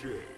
Ricochet.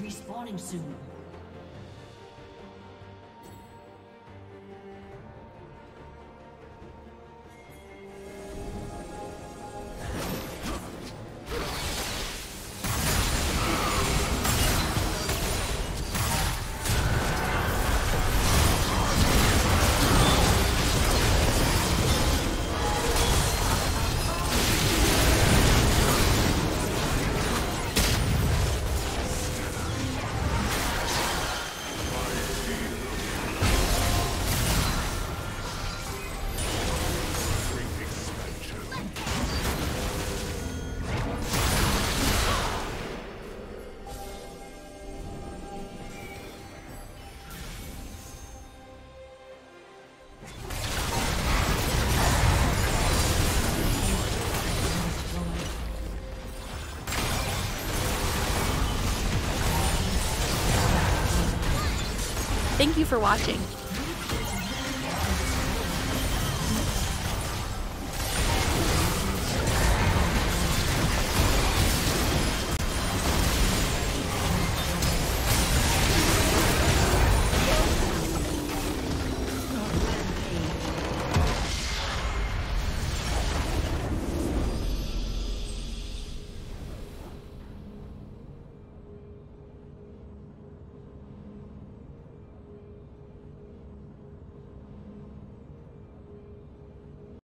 Respawning soon. For watching.